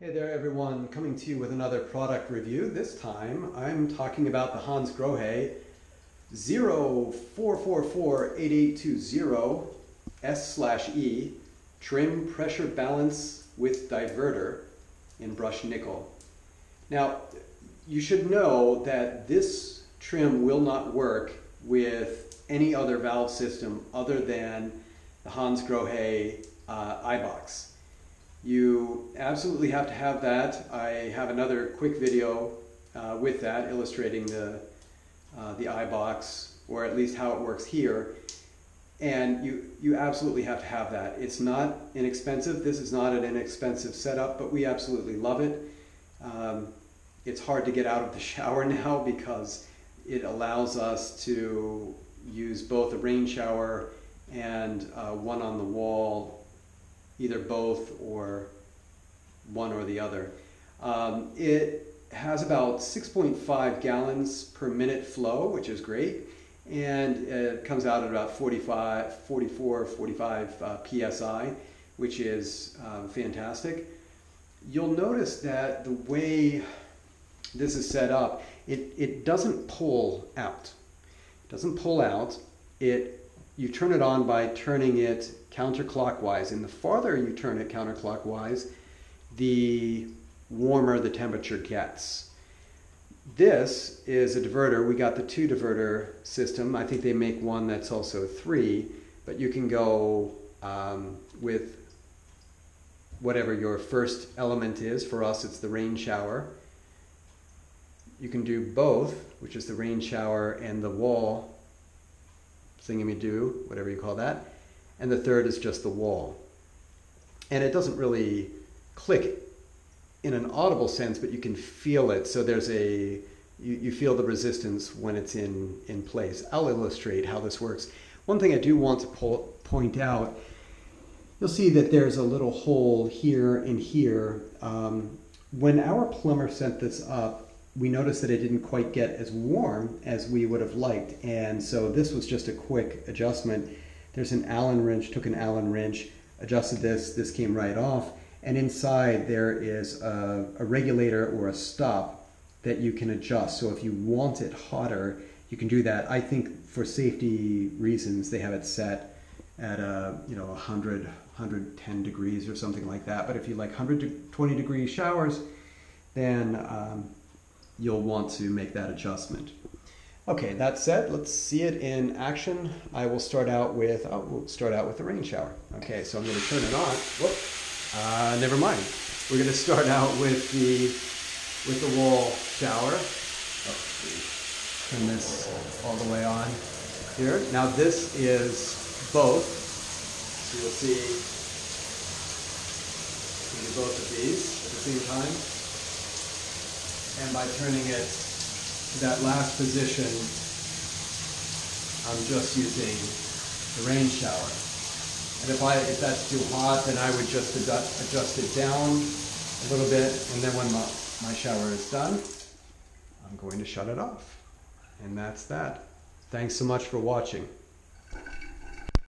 Hey there everyone, coming to you with another product review. This time I'm talking about the Hans Hansgrohe 04448820 S/E trim pressure balance with diverter in brushed nickel. Now you should know that this trim will not work with any other valve system other than the Hansgrohe uh, iBox. You absolutely have to have that. I have another quick video uh, with that illustrating the, uh, the iBox, or at least how it works here. And you, you absolutely have to have that. It's not inexpensive. This is not an inexpensive setup, but we absolutely love it. Um, it's hard to get out of the shower now because it allows us to use both a rain shower and uh, one on the wall either both or one or the other. Um, it has about 6.5 gallons per minute flow, which is great, and it comes out at about 45, 44, 45 uh, psi, which is uh, fantastic. You'll notice that the way this is set up, it, it doesn't pull out. It doesn't pull out. It you turn it on by turning it counterclockwise. And the farther you turn it counterclockwise, the warmer the temperature gets. This is a diverter. We got the two diverter system. I think they make one that's also three, but you can go um, with whatever your first element is. For us, it's the rain shower. You can do both, which is the rain shower and the wall thingy-me-do, whatever you call that. And the third is just the wall. And it doesn't really click in an audible sense, but you can feel it. So there's a, you, you feel the resistance when it's in, in place. I'll illustrate how this works. One thing I do want to pull, point out, you'll see that there's a little hole here and here. Um, when our plumber set this up, we noticed that it didn't quite get as warm as we would have liked. And so this was just a quick adjustment. There's an Allen wrench, took an Allen wrench, adjusted this, this came right off. And inside there is a, a regulator or a stop that you can adjust. So if you want it hotter, you can do that. I think for safety reasons, they have it set at a, you know, 100, 110 degrees or something like that. But if you like 120 degree showers, then um, you'll want to make that adjustment. Okay, that said, let's see it in action. I will start out with, oh, we'll start out with the rain shower. Okay, so I'm gonna turn it on. Whoop, uh, never mind. We're gonna start out with the, with the wall shower. Turn this all the way on here. Now this is both. So you'll see, both of these at the same time and by turning it to that last position, I'm just using the rain shower. And if, I, if that's too hot, then I would just adjust it down a little bit, and then when my, my shower is done, I'm going to shut it off. And that's that. Thanks so much for watching.